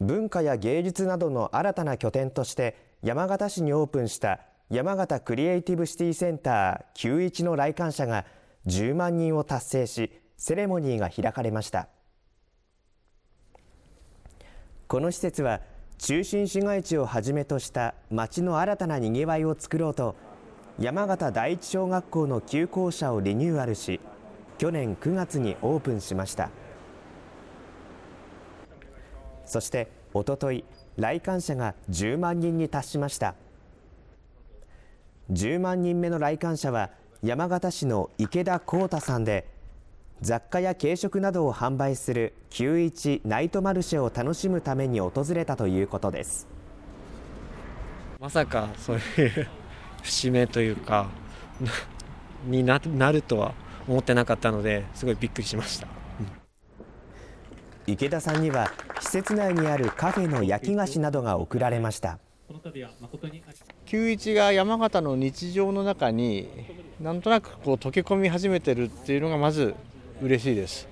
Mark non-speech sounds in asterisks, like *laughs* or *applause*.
文化や芸術などの新たな拠点として山形市にオープンした山形クリエイティブシティセンター91の来館者が10万人を達成しセレモニーが開かれました。この施設は中心市街地をはじめとした町の新たなにぎわいを作ろうと山形第一小学校の旧校舎をリニューアルし去年9月にオープンしました。そしておととい来館者が10万人に達しました。10万人目の来館者は山形市の池田光太さんで雑貨や軽食などを販売する91ナイトマルシェを楽しむために訪れたということです。まさかそういう節目というか *laughs* になるとは思ってなかったのですごいびっくりしました、うん、池田さんには施設内にあるカフェの焼き菓子などが贈られました。91が山形の日常の中になんとなくこう溶け込み始めてるっていうのがまず嬉しいです。